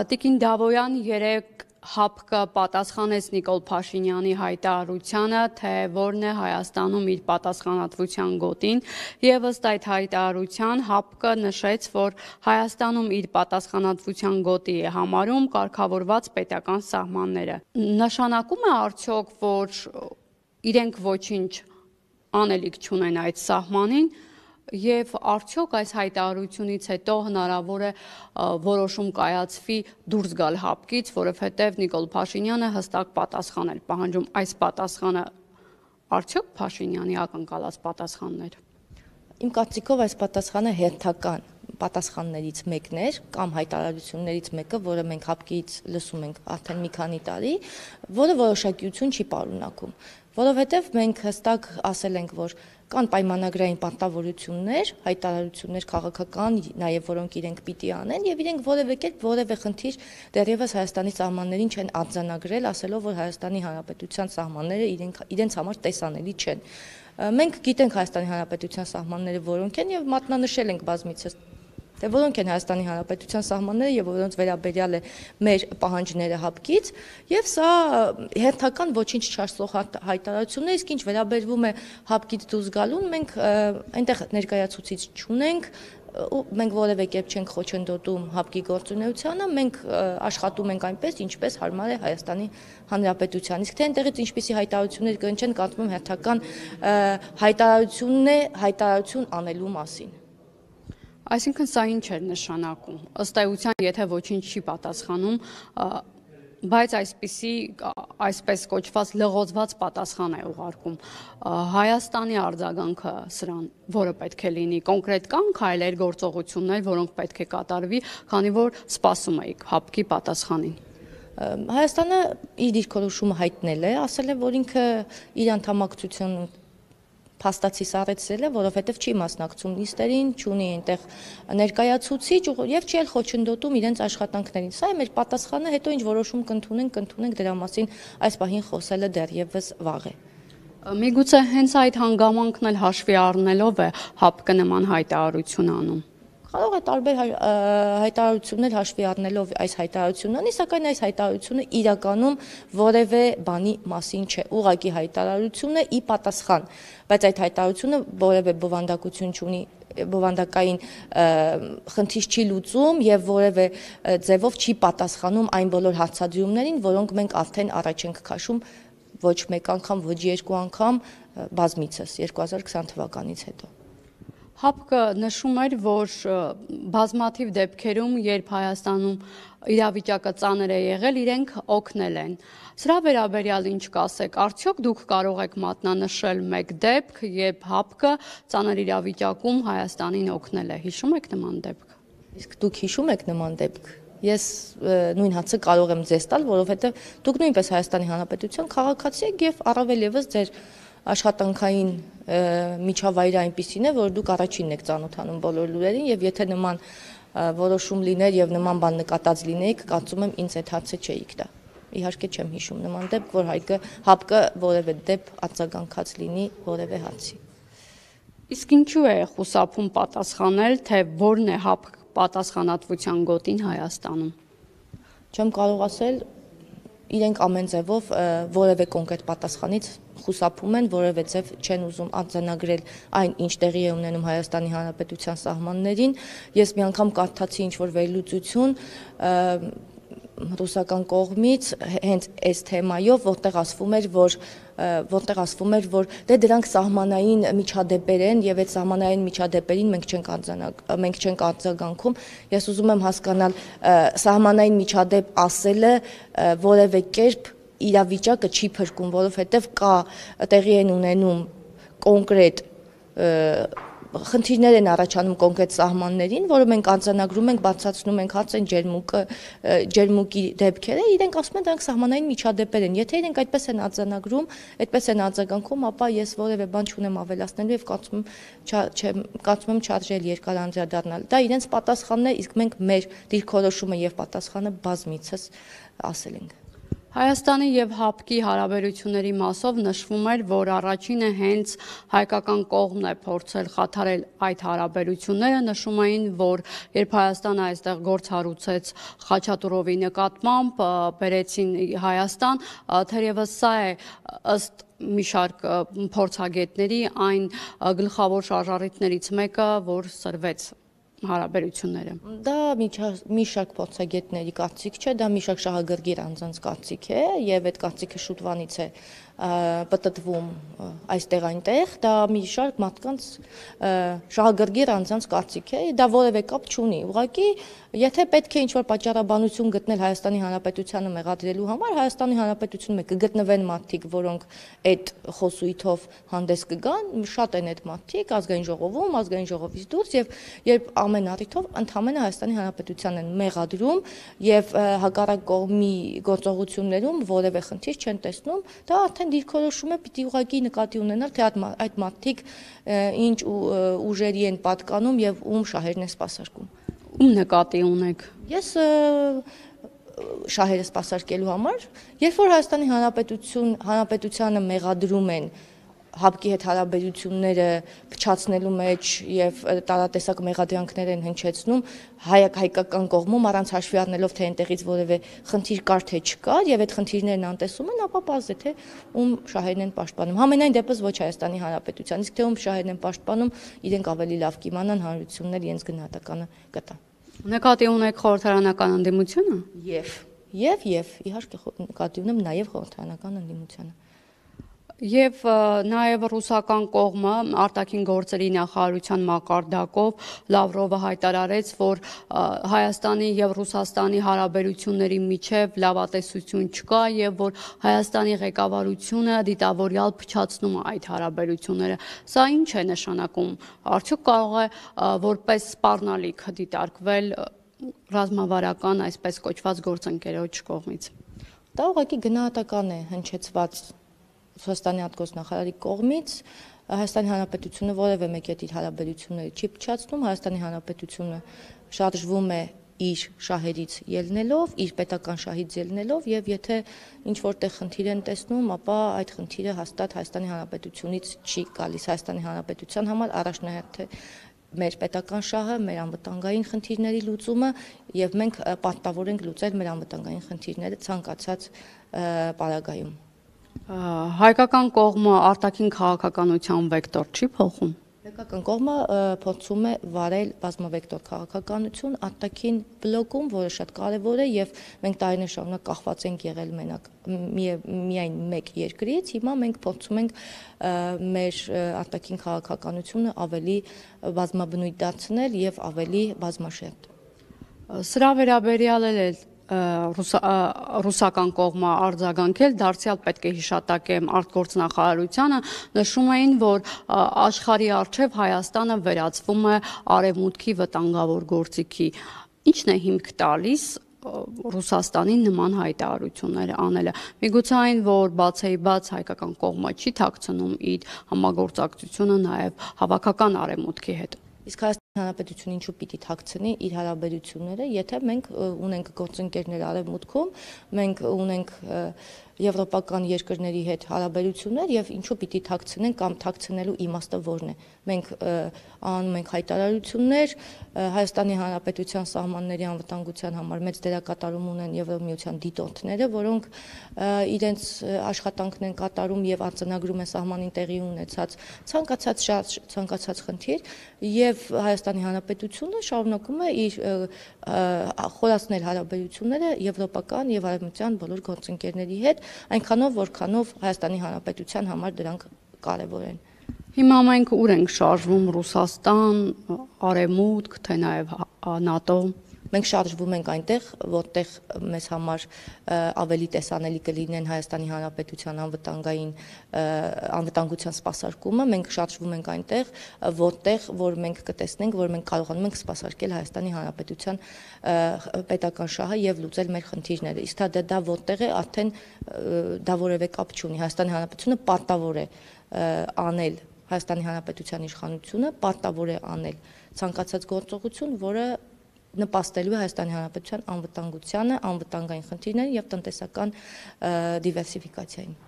Տիկին Դավոյան երեք ՀԱՊԿ պատասխանեց Նիկոլ Փաշինյանի հայտարարությանը, թե որն է Հայաստանում իր պատասխանատվության գոտին, եւ ըստ այդ հայտարարության ՀԱՊԿ նշեց, որ Հայաստանում իր պատասխանատվության գոտի է համարում կարգավորված պետական սահմանները։ Նշանակում է արդյոք, որ իրենք ոչինչ անելիք չունեն այդ սահմանին, եւ արդյոք այս հայտարարությունից հետո հնարավոր է որոշում կայացվի դուրս գալ հապկից, որովհետեւ Նիկոլ Փաշինյանը հստակ պատասխան էր պահանջում այս պատասխանը արդյոք Փաշինյանի ակնկալած պատասխաններ Իմ կարծիքով այս պատասխանը հերթական պատասխաններից մեկն էր կամ հայտարարություններից մեկը, որը մենք հապկից լսում ենք արդեն մի քանի տարի, որը որոշակիություն չի պարունակում որովհետև մենք հստակ ասել ենք, որ կան պայմանագրային պարտավորություններ, հայտարարություններ քաղաքական, նաև որոնք իրենք պիտի անեն եւ իրենք որևէ կերպ որևէ խնդիր դեռևս Հայաստանի սահմաններին չեն արձանագրել, ասելով, որ Հայաստանի Հանրապետության սահմանները իրենք իրենց համար տեսանելի չեն։ Մենք գիտենք Հայաստանի Հանրապետության սահմանները որոնք են եւ մատնանշել ենք բազմիցս թե որոնք են Հայաստանի Հանրապետության սահմանները եւ որոնց վերաբերյալ է մեր պահանջները հապկից եւ սա հերթական ոչինչ չարսող հայտարարությունն է իսկ ինչ վերաբերվում է հապկից դուրս գալուն մենք այնտեղ ներկայացուցիչ չունենք ու մենք որևէ կերպ չենք խոչընդոտում հապկի գործունեությանը, մենք աշխատում ենք այնպես, ինչպես հարմար է Հայաստանի Հանրապետության։ Իսկ թե այնտեղից ինչպիսի հայտարարություններ կընչեն, կարծում եմ հերթական հայտարարությունն է հայտարարություն անելու մասին։ Այսինքն սա ինչ էր նշանակում։ Ըստ էության, եթե ոչինչ չի պատասխանում, բայց այսպիսի այսպես կոչված լղոզված պատասխան է ուղարկում Հայաստանի արձագանքը սրան, որը պետք է լինի կոնկրետ կան քայլեր, գործողություններ, որոնք պետք է կատարվի, քանի որ սպասում էիք հապկի պատասխանին։ Հայաստանը իր դիրքորոշումը հայտնել է, ասել է, որ ինքը իր անդամակցություն փաստացի սառեցրել է, որովհետև չի մասնակցում նիստերին, չունի այնտեղ ներկայացուցիչ եւ չի էլ խոչընդոտում իրենց աշխատանքներին։ Սա է մեր պատասխանը, հետո ինչ որոշում կընդունենք, կընդունենք դրա մասին այս պահին խոսելը դեռևս վաղ է։ Միգուցե հենց այդ հանգամանքն էլ հաշվի առնելով է ՀԱՊԿ նման հայտարարություն անում։ Կարող է տարբեր հայտարարություններ հաշվի առնելով այս հայտարարությունն անի, սակայն այս հայտարարությունը իրականում որևէ բանի մասին չէ։ Ուղղակի հայտարարությունն է ի պատասխան, բայց այդ հայտարարությունը որևէ բովանդակություն չունի բովանդակային խնդիր չի լուծում եւ որևէ ձևով չի պատասխանում այն բոլոր հարցադրումներին, որոնք մենք արդեն առաջ ենք քաշում ոչ մեկ անգամ, ոչ երկու անգամ բազմիցս 2020 թվականից հետո։ ՀԱՊԿ նշում էր, որ բազմաթիվ դեպքերում, երբ Հայաստանում իրավիճակը ծանր է եղել, իրենք օգնել են։ Սրա վերաբերյալ ինչ կասեք, արդյոք դուք կարող եք մատնանշել մեկ դեպք, երբ ՀԱՊԿ ծանր իրավիճակում Հայաստանին օգնել է։ Հիշում եք նման դեպք։ Իսկ դուք հիշում եք նման դեպք։ Ես նույն հացը կարող եմ ձեզ տալ, որովհետև դուք նույնպես Հայաստանի Հանրապետության քաղաքացի եք եւ առավել եւս ձեր աշխատանքային միջավայրը այնպեսին է, որ դուք առաջինն եք ծանոթանում բոլոր լուրերին եւ եթե նման որոշում լիներ եւ նման բան նկատած լինեիք, կարծում եմ ինձ այդ հարցը չէիք տա։ Իհարկե չեմ հիշում նման դեպք, որ հայկը հապկը որևէ դեպ արձագանքած լինի որևէ հարցի։ Իսկ ինչու է խուսափում պատասխանել, թե որն է հապկ պատասխանատվության գոտին Հայաստանում։ Չեմ կարող ասել, իրենք ամեն ձևով որևէ կոնկրետ պատասխանից խուսափում են, որովհետև չեն ուզում արձանագրել այն, ինչ տեղի է ունենում Հայաստանի Հանրապետության սահմաններին։ Ես մի անգամ կարդացի ինչ որ վերլուծություն ռուսական կողմից հենց այս թեմայով, որտեղ ասվում էր, որ որտեղ ասվում էր, որ դե դրանք սահմանային միջադեպեր են եւ այդ սահմանային միջադեպերին մենք չենք արձանակ մենք չենք արձագանքում։ Ես ուզում եմ հասկանալ սահմանային միջադեպ ասելը որևէ կերպ իրավիճակը չի փրկում, որովհետև կա տեղի են ունենում կոնկրետ խնդիրներ են առաջանում կոնկրետ սահմաններին, որը մենք անձանագրում ենք, բացացնում ենք հացեն ջերմուկը, ջերմուկի դեպքերը, իրենք ասում են դրանք սահմանային միջադեպեր են։ Եթե իրենք այդպես են անձանագրում, այդպես են արձագանքում, ապա ես որևէ բան չունեմ ավելացնելու եւ կարծում եմ կարծում եմ չարժել երկար անդրադառնալ։ Դա իրենց պատասխանն է, իսկ մենք մեր դիրքորոշումը եւ պատասխանը բազմիցս ասել ենք։ Հայաստանի եւ ՀԱՊԿ-ի հարաբերությունների մասով նշվում էր, որ առաջինը հենց հայկական կողմն է փորձել խաթարել այդ հարաբերությունները, նշում էին, որ երբ Հայաստանը այստեղ գործ հարուցեց Խաչատուրովի նկատմամբ, բերեցին Հայաստան, թերևս սա է ըստ մի շարք փորձագետների այն գլխավոր շարժառիթներից մեկը, որ սրվեց հարաբերությունները։ Դա մի շարք փորձագետների կարծիք չէ, դա մի շարք շահագրգիռ անձանց կարծիք է եւ այդ կարծիքը շուտվանից է պատտվում այստեղ այնտեղ, դա մի շարք մարդկանց շահագրգիռ անձանց կարծիք է, դա որևէ կապ չունի։ Ուղղակի, եթե պետք է ինչ-որ պատճառաբանություն գտնել Հայաստանի Հանրապետությանը մեղադրելու համար, Հայաստանի Հանրապետությունում է կգտնվեն մարդիկ, որոնք այդ խոսույթով հանդես կգան, շատ են այդ մարդիկ ազգային ժողովում, ազգային ժողովից դուրս եւ երբ ամեն առիթով ընդհանրապես Հայաստանի Հանրապետությանն են մեղադրում եւ հակառակ կողմի գործողություններում որևէ խնդիր չեն տեսնում, դա արդեն Կառավարության դիրքորոշումը պիտի ուղղակի նկատի ունենալ, թե այդ մարդիկ ինչ ուժերի են պատկանում եւ ում շահերն են սպասարկում։ Ում նկատի ունեք։ Ես շահերը սպասարկելու համար, երբ որ Հայաստանի Հանրապետություն Հանրապետությանը մեղադրում են հապկի հետ հարաբերությունները փչացնելու մեջ եւ տարատեսակ մեղադրանքներ են հնչեցնում հայակ հայկական կողմում առանց հաշվի առնելով թե այնտեղից որևէ խնդիր կար թե չկար եւ այդ խնդիրներն անտեսում են, ապա բազ է թե ում շահերն են պաշտպանում։ Համենայն դեպս ոչ Հայաստանի Հանրապետության, իսկ թե ում շահերն են պաշտպանում, իրենք ավելի լավ կիմանան հանրություններ իրենց գնահատականը կտա։ Նկատի ունեք խորհրդարանական ընդդիմությունը։ Եվ եւ եւ իհարկե նկատի ունեմ նաեւ խորհրդարանական ընդդիմությունը Եվ նաև ռուսական կողմը արտաքին գործերի նախարարության մակարդակով Լավրովը հայտարարեց, որ Հայաստանի եւ Ռուսաստանի հարաբերությունների միջև լավատեսություն չկա եւ որ Հայաստանի ղեկավարությունը դիտավորյալ փչացնում է այդ հարաբերությունները։ Սա ինչ է նշանակում։ Արդյոք կարող է որպես սպառնալիք դիտարկվել ռազմավարական այսպես կոչված գործընկերոջ կողմից։ Դա ուղղակի գնահատական է հնչեցված Ռուսաստանի արտգործնախարարի կողմից Հայաստանի Հանրապետությունը որևէ մեկի հետ իր հարաբերությունները չի փչացնում, Հայաստանի Հանրապետությունը շարժվում է իր շահերից ելնելով, իր պետական շահից ելնելով եւ եթե ինչ որտեղ խնդիր են տեսնում, ապա այդ խնդիրը հաստատ Հայաստանի Հանրապետությունից չի գալիս Հայաստանի Հանրապետության համար առաջնահերթ է մեր պետական շահը, մեր անվտանգային խնդիրների լուծումը եւ մենք պարտավոր ենք լուծել մեր անվտանգային խնդիրները ցանկացած պարագայում։ Հայկական կողմը արտաքին քաղաքականության վեկտոր չի փոխում։ Հայկական կողմը փորձում է վարել բազմավեկտոր քաղաքականություն արտաքին բլոկում, որը շատ կարևոր է եւ մենք տարիներ շարունակ կախված ենք եղել մենակ միայն մեկ երկրից, հիմա մենք փորձում ենք մեր արտաքին քաղաքականությունը ավելի բազմաբնույթ դարձնել եւ ավելի բազմաշերտ։ Սրա վերաբերյալ էլ ռուսական կողմը արձագանքել, դարձյալ պետք է հիշատակեմ արտգործնախարարությանը, նշում էին, որ աշխարհի արչև Հայաստանը վերածվում է արևմուտքի վտանգավոր գործիքի։ Ինչն է հիմք տալիս Ռուսաստանին նման հայտարարություններ անելը։ Միգուցե այն, որ բացեի բաց հայկական կողմը չի ཐակցնում իր համագործակցությունը նաև հավաքական արևմուտքի հետ։ Իսկ Հանրապետությունը ինչու պիտի թաքցնի իր հարաբերությունները, եթե մենք ունենք գործընկերներ արևմուտքում, մենք ունենք եվրոպական երկրների հետ հարաբերություններ եւ ինչու պիտի թաքցնեն կամ թաքցնելու իմաստը որն է։ Մենք անում ենք հայտարարություններ Հայաստանի Հանրապետության սահմանների անվտանգության համար մեծ դերակատարում ունեն Եվրոմիության դիտորդները, որոնք իրենց աշխատանքն են կատարում եւ արձանագրում են սահմանին տեղի ունեցած ցանկացած ցանկացած խնդիր եւ Հայաստանի Հանրապետությունը շարունակում է իր խորացնել հարաբերությունները եվրոպական եւ արևմտյան բոլոր գործընկերների հետ այնքանով, որքանով Հայաստանի Հանրապետության համար դրանք կարևոր են։ Հիմա մենք ուր ենք շարժվում Ռուսաստան, Արևմուտք, թե նաև ՆԱՏՕ։ Մենք շարժվում ենք այնտեղ, որտեղ մեզ համար ավելի տեսանելի կլինեն Հայաստանի Հանրապետության անվտանգային անվտանգության սպասարկումը, մենք շարժվում ենք այնտեղ, որտեղ որ մենք կտեսնենք, որ մենք կարողանում ենք սպասարկել Հայաստանի Հանրապետության պետական շահը եւ լուծել մեր խնդիրները։ Իսկ դա դա որտեղ է, արդեն դա որևէ կապ չունի։ Հայաստանի Հանրապետությունը պարտավոր է անել Հայաստանի Հանրապետության իշխանությունը պարտավոր է անել ցանկացած գործողություն, որը նպաստելու է Հայաստանի Հանրապետության անվտանգությանը, անվտանգային խնդիրներին եւ տնտեսական դիվերսիֆիկացիային։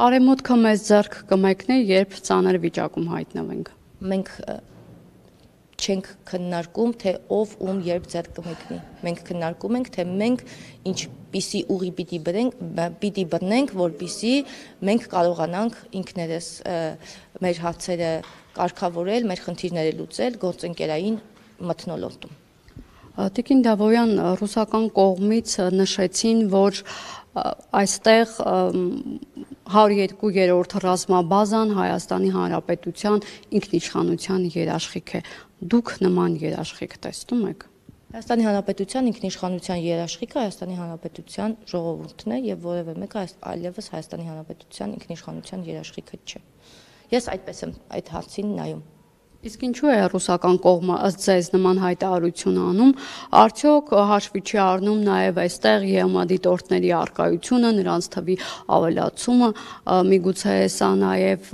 Արեմուտքը մեզ ձեռք կմեկնի, երբ ցաներ վիճակում հայտնվենք։ Մենք չենք քննարկում, թե ով ում երբ ձեռք կմեկնի։ Մենք քննարկում ենք, թե մենք ինչպիսի ուղի պիտի բրենք, պիտի բռնենք, որպիսի մենք կարողանանք ինքներս մեր հարցերը կարգավորել, մեր խնդիրները լուծել գործընկերային մթնոլորտում։ Տիկին Դավոյան ռուսական կողմից նշեցին, որ այստեղ 102-րդ ռազմաբազան Հայաստանի Հանրապետության ինքնիշխանության երաշխիք է։ Դուք նման երաշխիք տեսնում եք։ Հայաստանի Հանրապետության ինքնիշխանության երաշխիքը Հայաստանի Հանրապետության ժողովուրդն է եւ որևէ մեկը այլևս Հայաստանի Հանրապետության ինքնիշխանության երաշխիքը չէ։ Ես այդպես եմ այդ հարցին նայում։ Իսկ ինչու է ռուսական կողմը ըստ ձեզ նման հայտարարություն անում, արդյոք հաշվի չի առնում նաև այստեղ ԵՄ դիտորդների արկայությունը, նրանց թվի ավելացումը, միգուցե սա նաև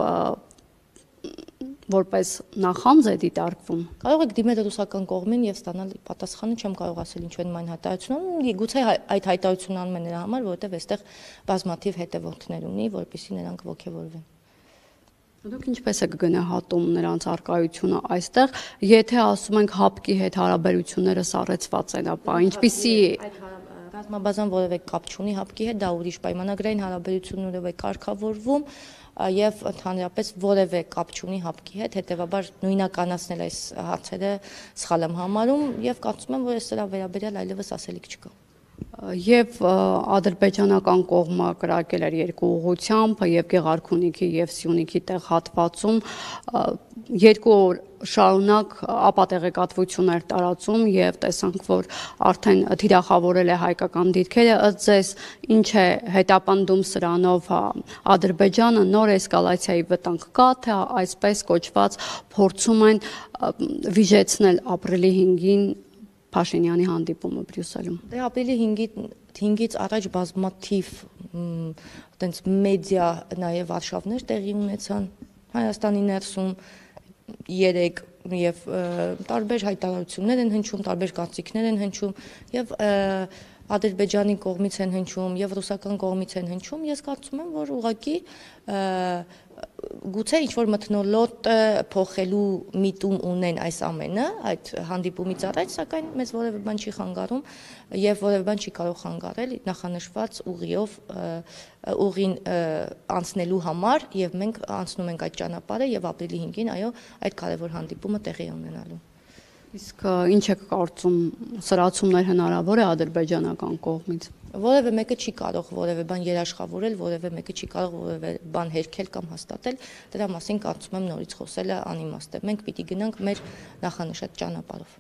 որպես նախանձ է դիտարկվում։ Կարող եք դիմել ռուսական կողմին եւ ստանալ պատասխանը, չեմ կարող ասել ինչու են այն հայտարարություն անում։ Գուցե այդ հայտարարությունն անում են նրա համար, որովհետեւ այստեղ բազմաթիվ հետևորդներ ունի, որpիսի նրանք ողջևորվեն։ Դուք ինչպես եք գնահատում նրանց արկայությունը այստեղ, եթե ասում ենք հապկի հետ հարաբերությունները սառեցված են, ապա ինչպիսի ռազմաբազան որևէ կապ չունի հապկի հետ, դա ուրիշ պայմանագրային հարաբերություններով է կարգավորվում եւ ընդհանրապես որևէ կապ չունի հապկի հետ, հետեւաբար նույնականացնել այս հարցերը սխալ եմ համարում եւ կարծում եմ, որ այս դրա վերաբերյալ այլևս ասելիք չկա եւ ադրբեջանական կողմը կրակել էր երկու ուղությամբ եւ Գեղարքունիքի եւ Սյունիքի տեղ հատվածում երկու օր շարունակ ապատեղեկատվություններ տարածում եւ տեսանք որ արդեն թիրախավորել է հայկական դիրքերը ըստ ձեզ ինչ է հետապնդում սրանով Ադրբեջանը նոր էսկալացիայի վտանգ կա թե այսպես կոչված փորձում են վիժեցնել ապրիլի 5-ին Փաշինյանի հանդիպումը Բրյուսելում։ Դե ապրիլի 5-ի 5-ից առաջ բազմաթիվ այտենց մեդիա նաև արշավներ տեղի ունեցան Հայաստանի ներսում 3 եւ տարբեր հայտարարություններ են հնչում, տարբեր կարծիքներ են հնչում եւ Ադրբեջանի կողմից են հնչում եւ ռուսական կողմից են հնչում, ես կարծում եմ, որ ուղղակի գուցե ինչ որ մթնոլորտ փոխելու միտում ունեն այս ամենը, այդ հանդիպումից առաջ, սակայն մեզ որևէ բան չի խանգարում եւ որևէ բան չի կարող խանգարել նախանշված ուղիով ուղին անցնելու համար եւ մենք անցնում ենք այդ ճանապարհը եւ ապրիլի 5-ին այո այդ կարևոր հանդիպումը տեղի ունենալու Իսկ ինչ եք կարծում, սրացումներ հնարավոր է ադրբեջանական կողմից։ Որևէ մեկը չի կարող որևէ բան երաշխավորել, որևէ մեկը չի կարող որևէ բան հերքել կամ հաստատել, դրա մասին կարծում եմ նորից խոսելը անիմաստ է։ Մենք պիտի գնանք մեր նախանշած ճանապարհով։